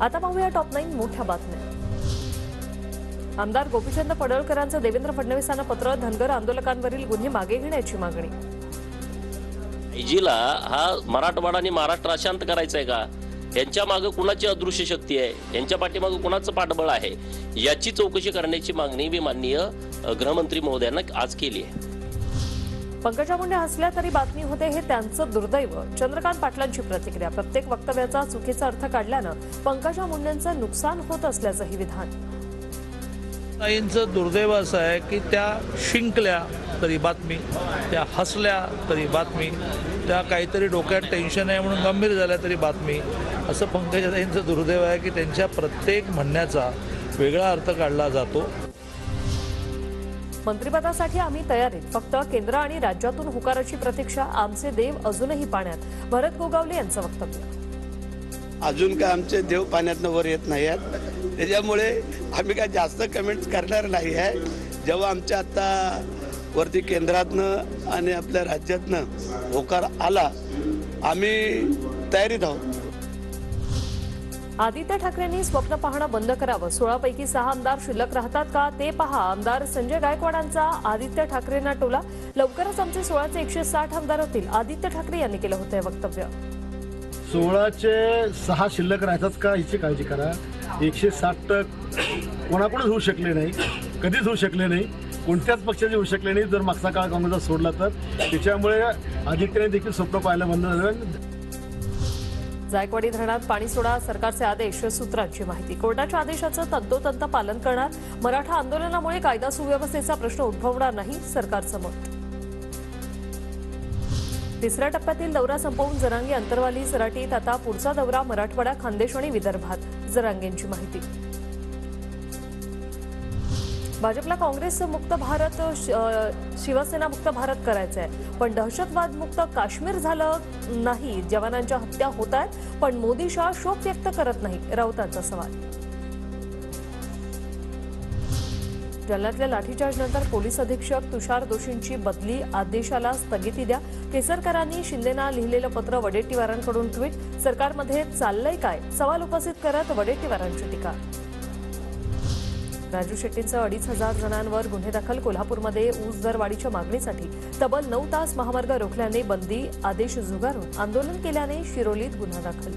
आता पाहूया top nine मोठ्या बातम्या. आमदार गोपीचंद पडळकरांचं देवेंद्र फडणवीसांना पत्र धनगर आंदोलकांवरील गुन्हे मागे घेण्याची मागणी. आयजीला हा मराठवाडा आणि महाराष्ट्र अशांत करायचा आहे का? यांच्या मागे कुणाची अदृश्य शक्ती आहे? यांच्या पाठीमागे कुणाचं पाठबळ आहे? याची चौकशी करण्याची मागणी मी माननीय गृहमंत्री महोदयांना आज केली आहे. पंकजा मुंडे हसल्या तरी बातमी होते हे त्यांचं दुर्दैव. चंद्रकांत पाटलांची प्रतिक्रिया प्रत्येक वक्तव्याचा चुकीचा अर्थ काढल्यानं पंकजा मुंडेंचं नुकसान होत असल्याचंही विधान. ताईंचं दुर्दैव असं आहे की त्या शिंकल्या तरी बातमी त्या हसल्या तरी बातमी त्या काहीतरी डोक्यात टेन्शन आहे म्हणून गंभीर झाल्या तरी बातमी. असं पंकजाताईंचं दुर्दैव आहे की त्यांच्या प्रत्येक म्हणण्याचा वेगळा अर्थ काढला जातो. मंत्रिपदासाठी आम्ही तयारीत फक्त केंद्र आणि राज्यातून हुकाराची प्रतीक्षा आमचे देव अजूनही पाण्यात. भरत गोगावले यांचं वक्तव्य. अजून काय आमचे देव पाण्यातनं वर येत नाही आहेत. त्याच्यामुळे आम्ही काय जास्त कमेंट्स करणार नाही आहे. जेव्हा आमच्या आत्ता वरती केंद्रातनं आणि आपल्या राज्यातनं होकार आला आम्ही तयारीत आहोत. आदित्य ठाकरेंनी स्वप्न पाहणं बंद करावं. सोळापैकी सहा आमदार शिल्लक राहतात का? ते पहा. आमदार संजय गायकवाडांचा आदित्य ठाकरेंना टोला. लवकरच आमचे सोळाचे एकशे साठ आमदार होतील. आदित्य ठाकरे यांनी केलं होतं हे वक्तव्य. सोळाचे सहा शिल्लक राहतात का? हिची काळजी करा. एकशे साठ कोणाकडूनच होऊ शकले नाही? कधीच होऊ शकले नाही. कोणत्याच पक्षाचे होऊ शकले नाही. जर मागचा काळ काँग्रेसचा सोडला तर. त्याच्यामुळे आदित्यने देखील स्वप्न पाहायला बंद झालं. जायकवाडी धरणात पाणी सोडा सरकारचे आदेश सूत्रांची माहिती. कोर्टाच्या आदेशाचं तंतोतंत पालन करणार. मराठा आंदोलनामुळे कायदा सुव्यवस्थेचा प्रश्न उद्भवणार नाही सरकारचं मत तिसऱ्या टप्प्यातील दौरा संपवून जरांगे अंतरवाली सराटीत आता पुढचा दौरा मराठवाडा खानदेश आणि विदर्भात. जरांगेंची माहिती. भाजपला काँग्रेस मुक्त भारत श- शिवसेना मुक्त भारत करायचं आहे पण दहशतवाद मुक्त काश्मीर झालं नाही. जवानांच्या हत्या होत आहेत पण मोदी शाह शोक व्यक्त करत नाही राऊतांचा सवाल. जालन्यातल्या लाठीचार्जनंतर पोलीस अधीक्षक तुषार दोषींची बदली. आदेशाला स्थगिती द्या. केसरकरांनी शिंदेना लिहिलेलं पत्र वडेट्टीवारांकडून ट्विट. सरकारमध्ये चाललंय काय? सवाल उपस्थित करत वडेट्टीवारांची टीका. राजू शेट्टींचं अडीच हजार जणांवर गुन्हे दाखल. कोल्हापूरमध्ये ऊस दरवाढीच्या मागणीसाठी तब्बल नऊ तास महामार्ग रोखल्याने बंदी आदेश झुगारून आंदोलन केल्याने शिरोलीत गुन्हा दाखल.